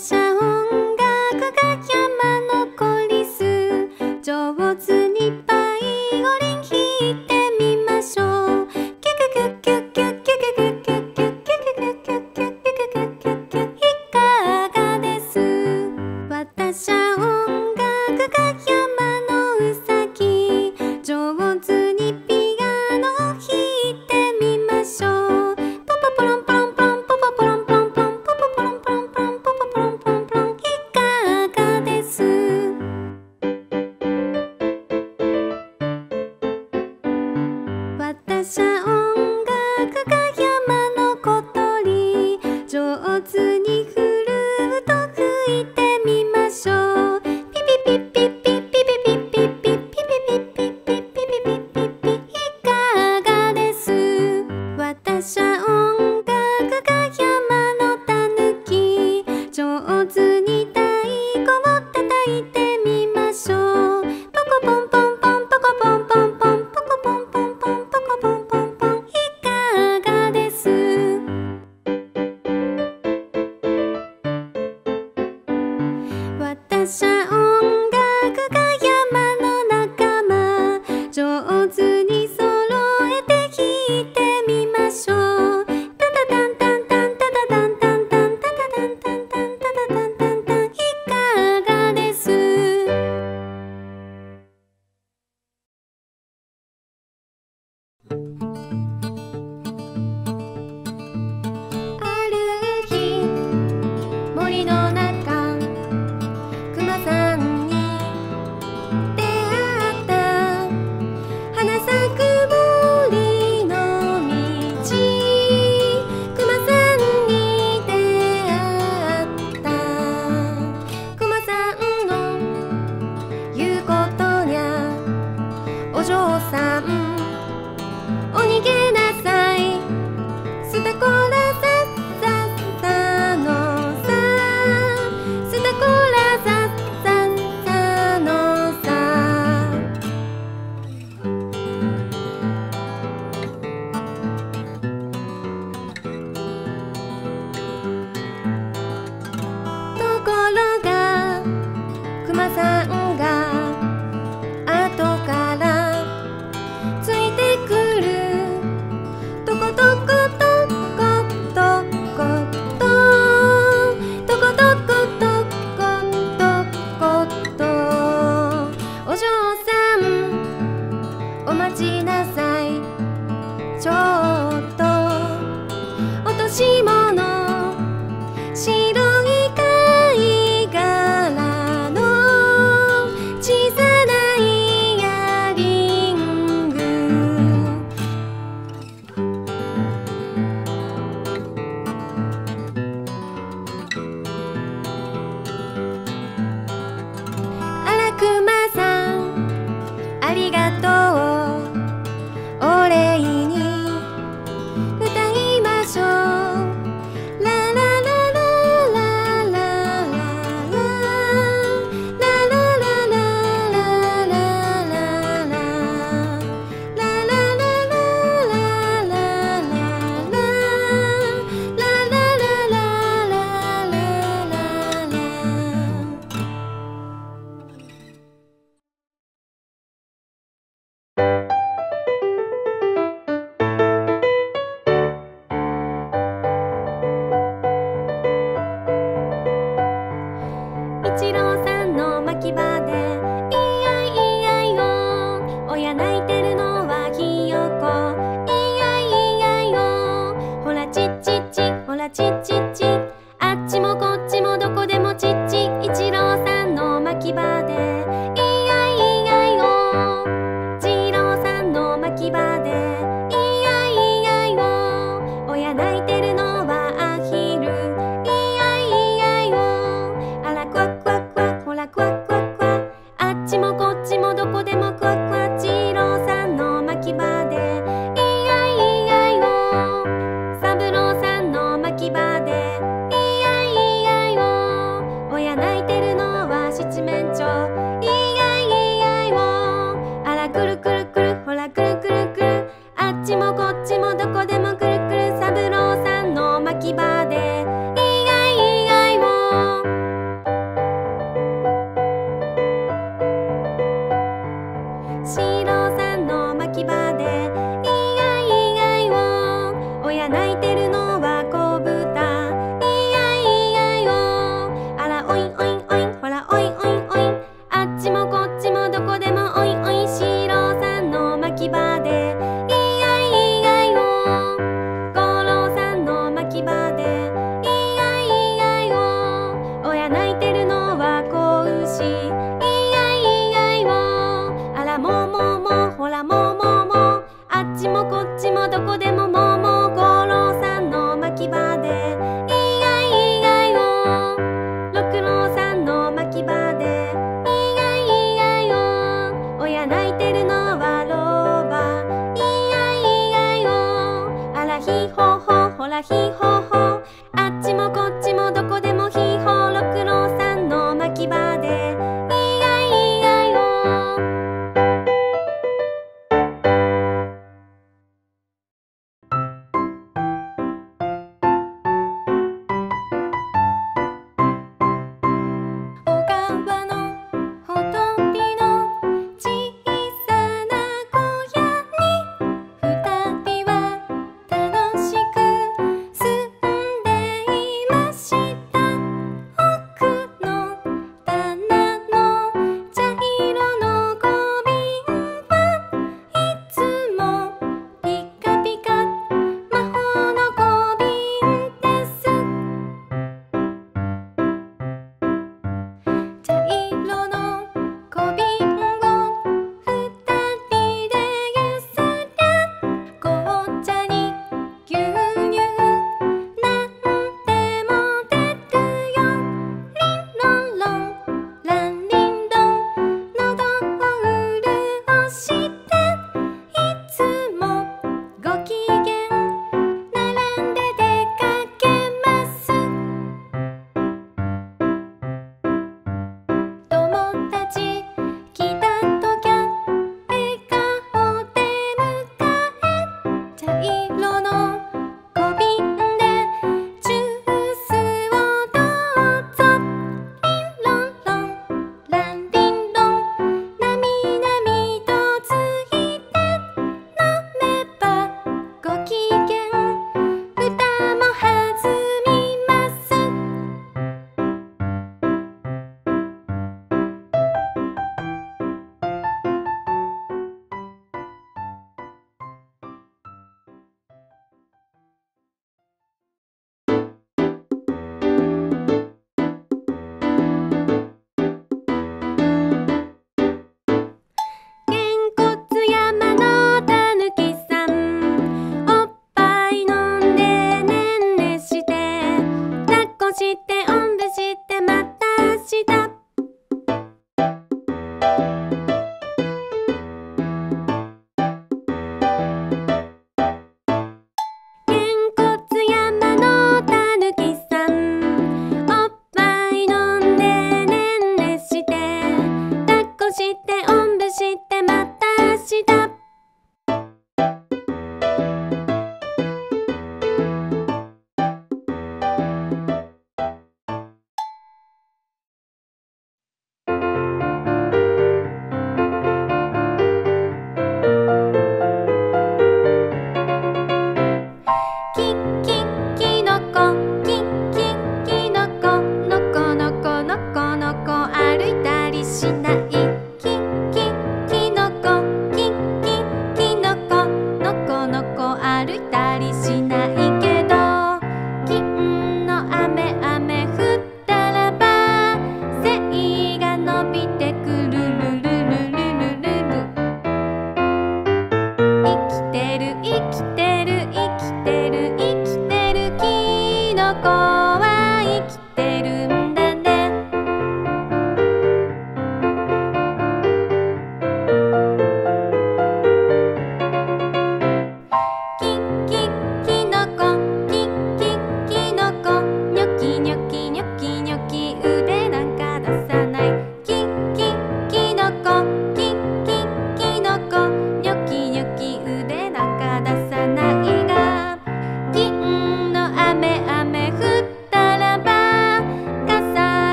sun.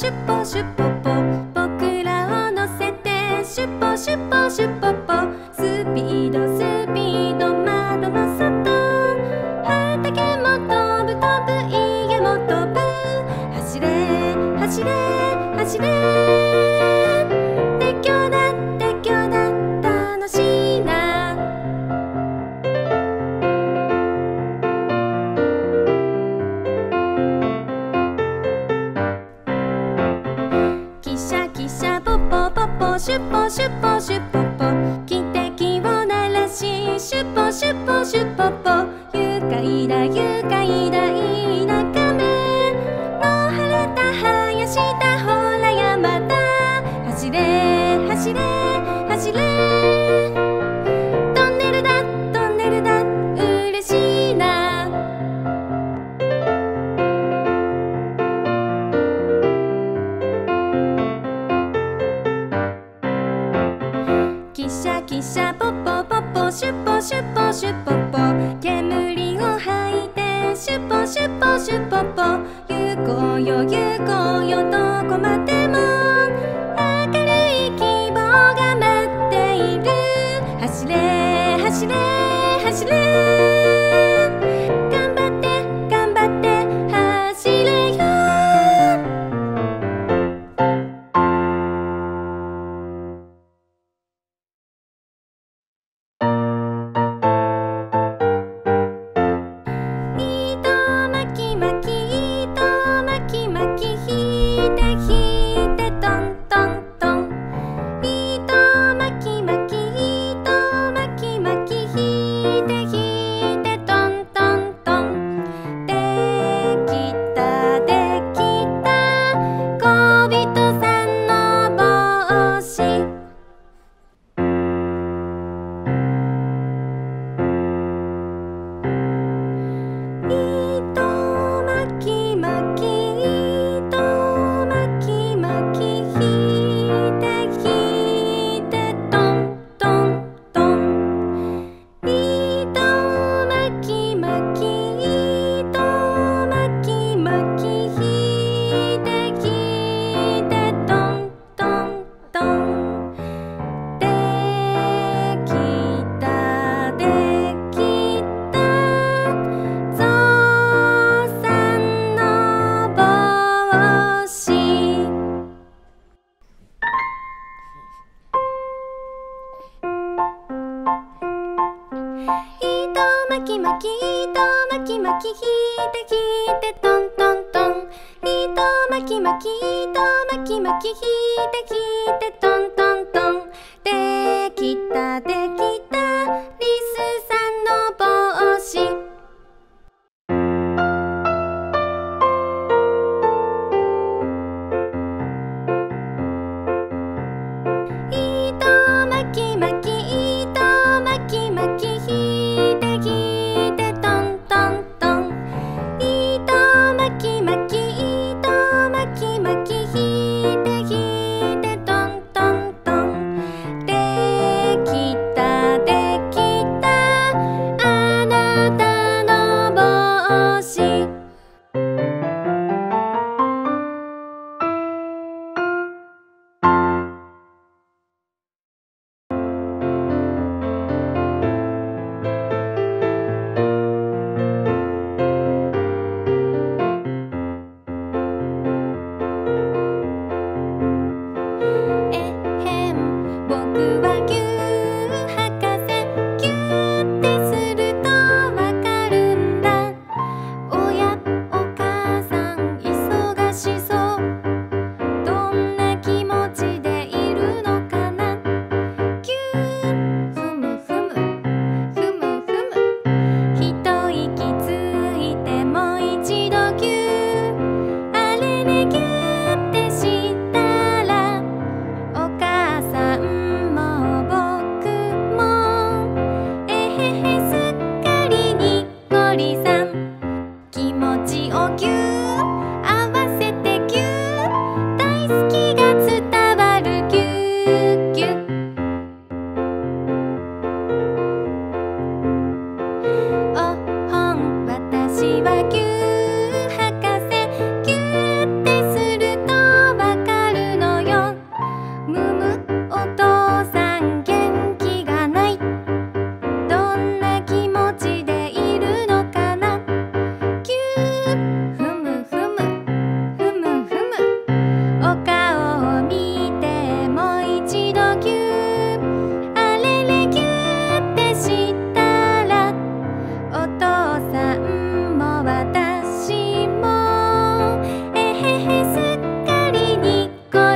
super, super.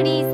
parties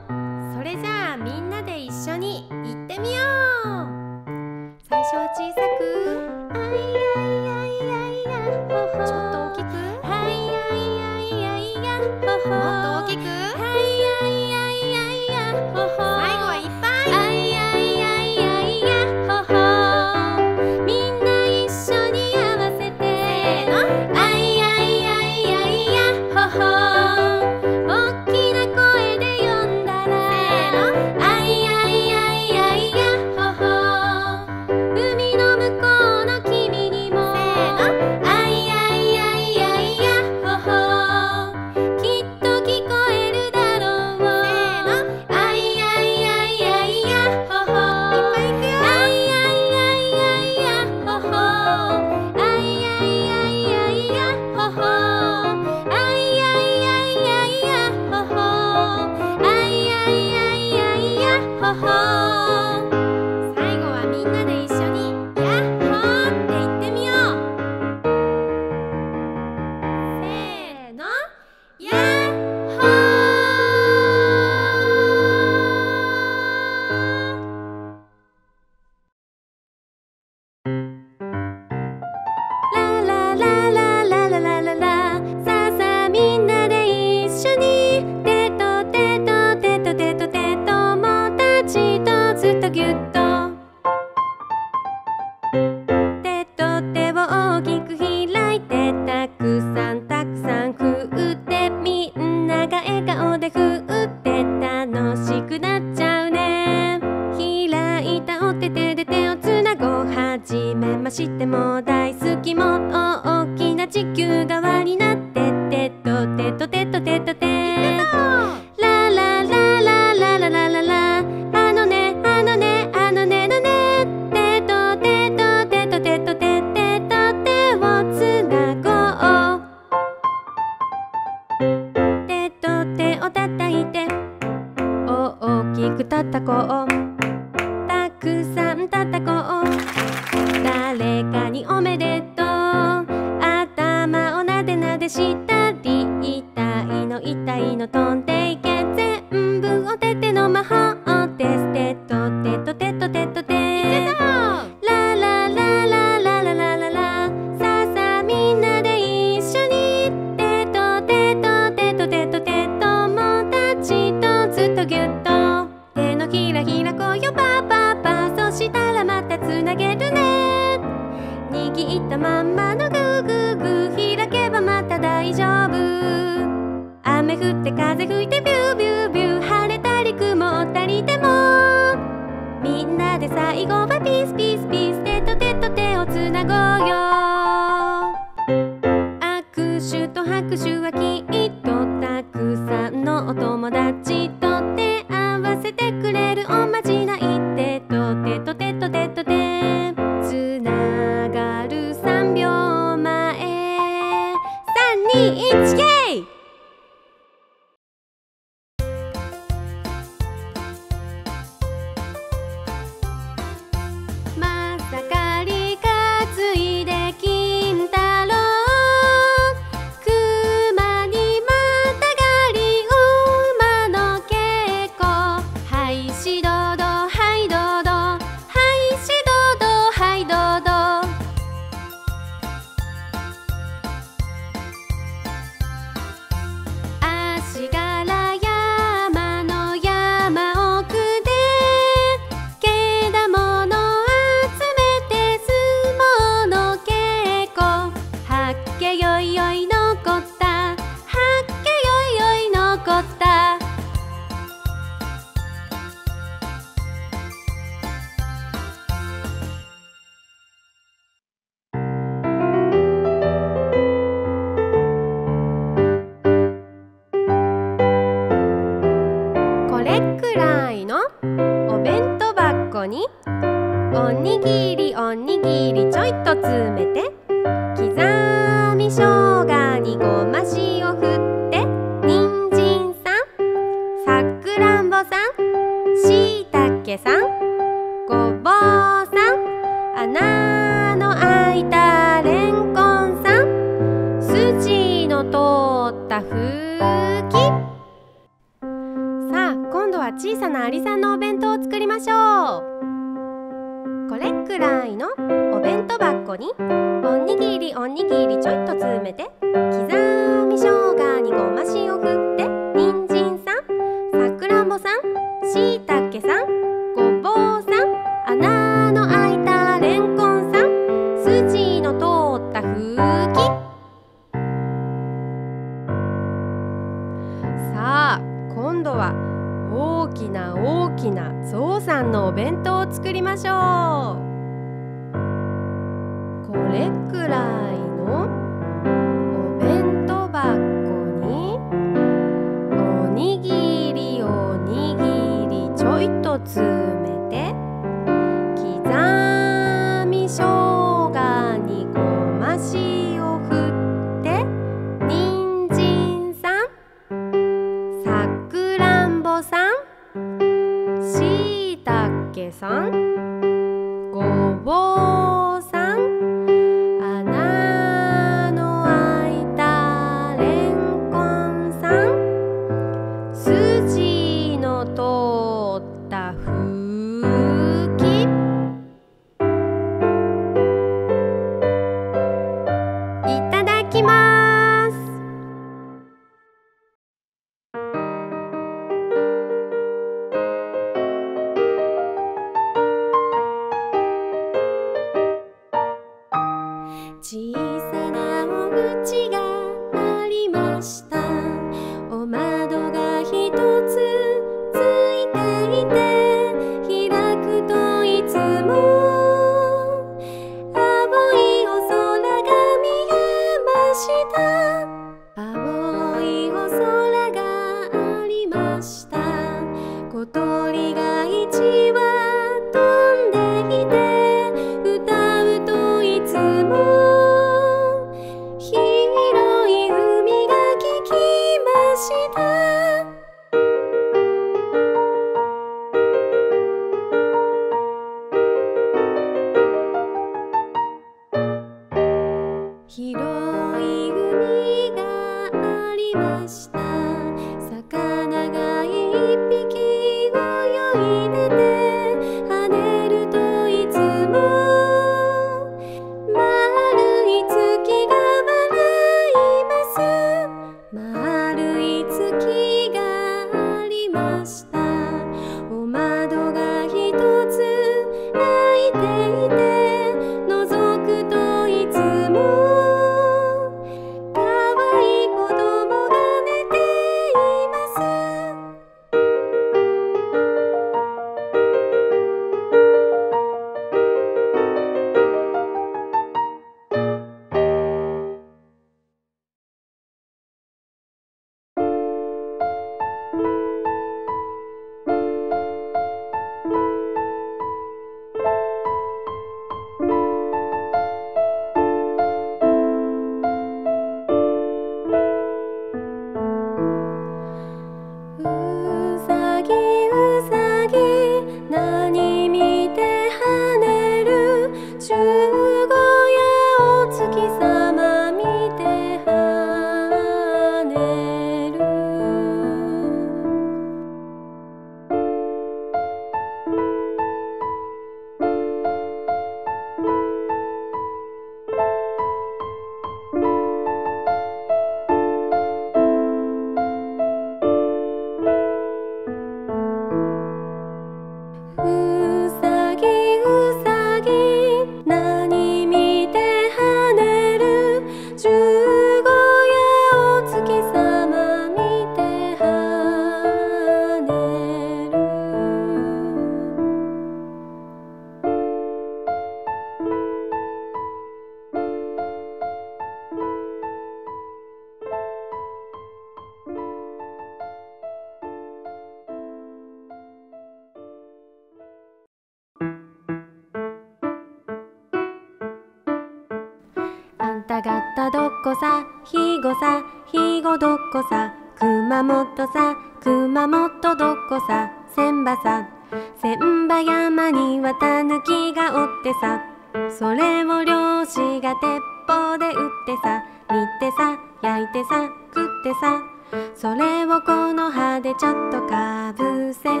とかぶせ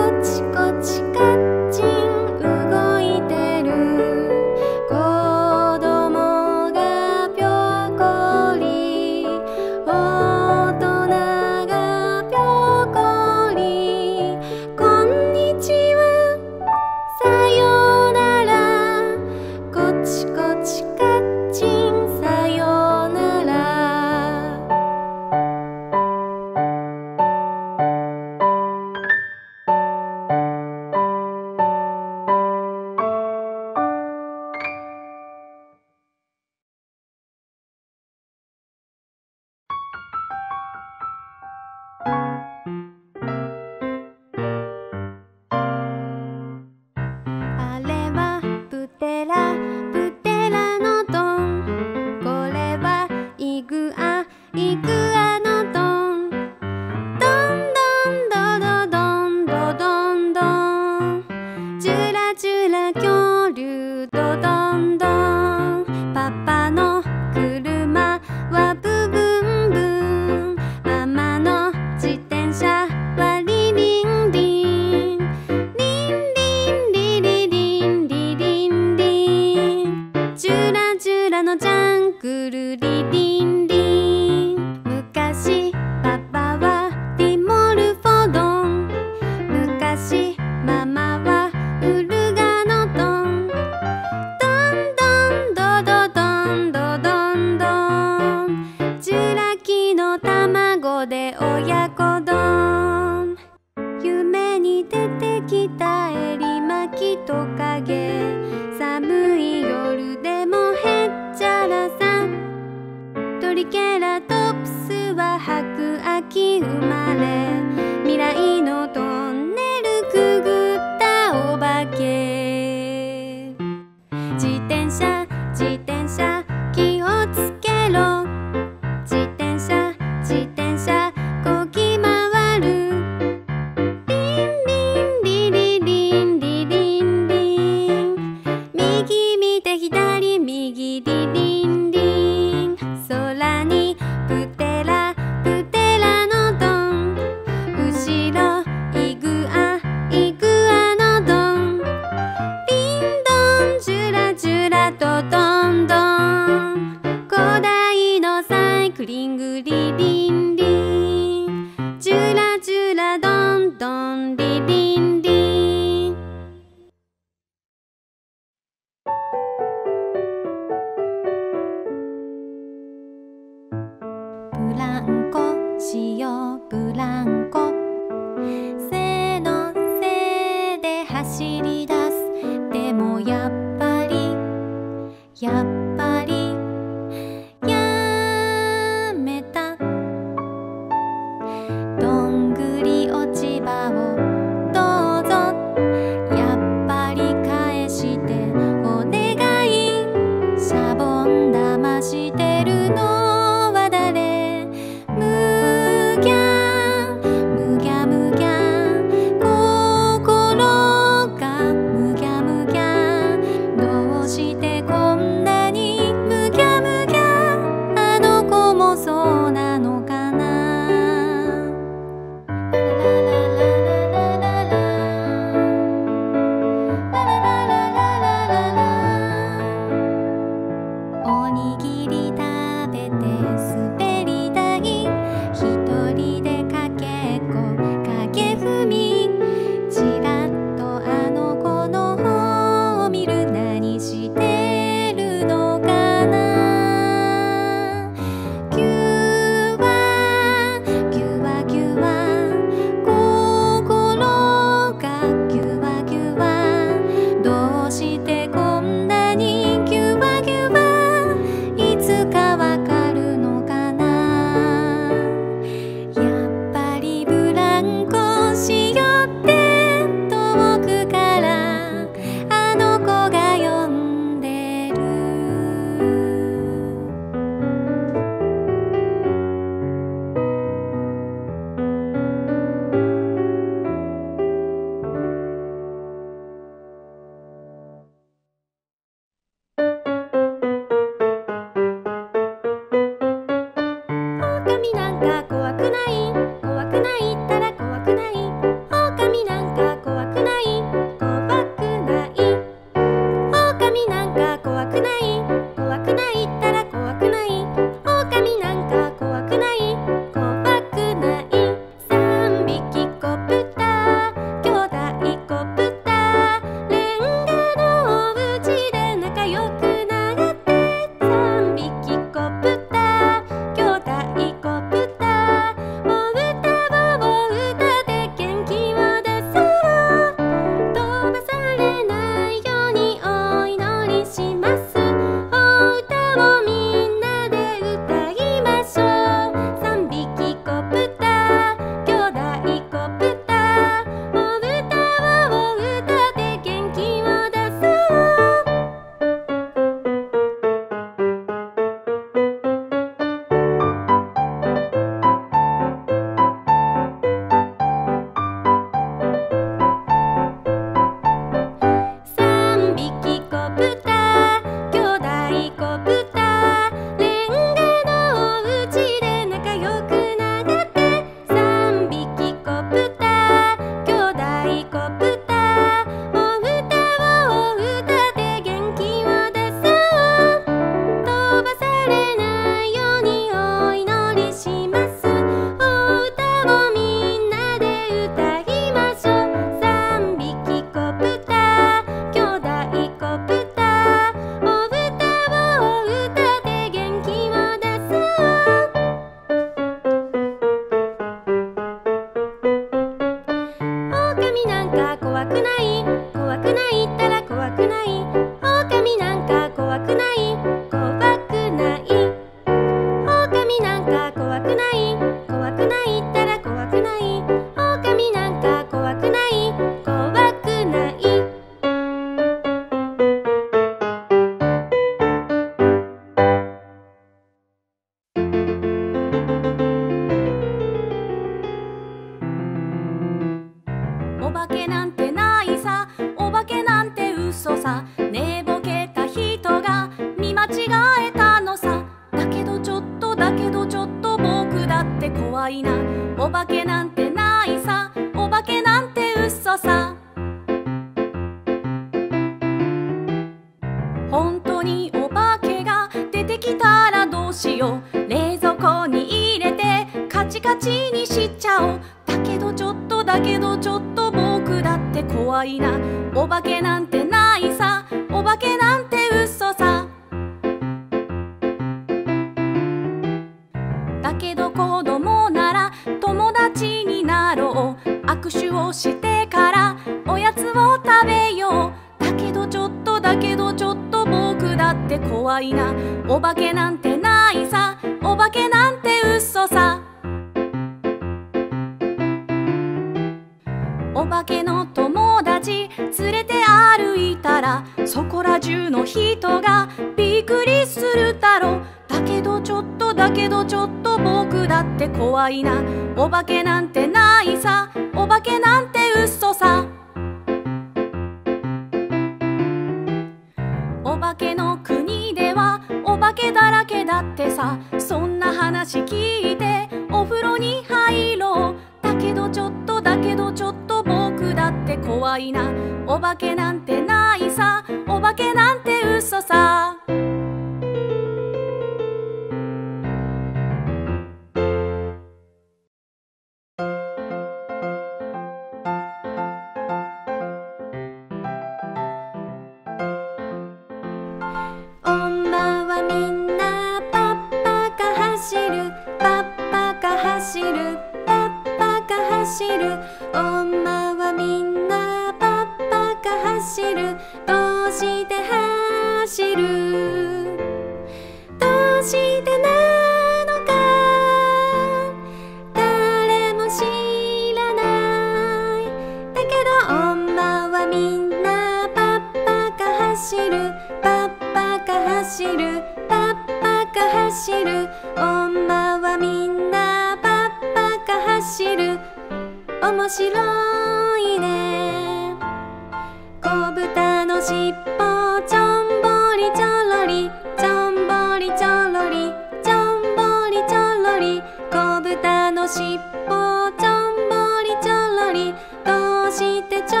尻ちんぼりちょろりどうしてちょ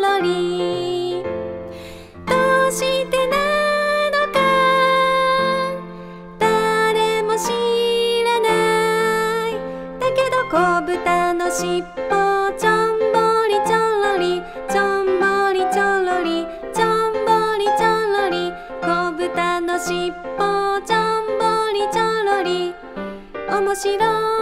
ろり。どうしてなのか誰も知らない。だけどのちんぼりちょろりちょんぼりちょろりちょんぼりちょろり。のちんぼりちょろり。面白い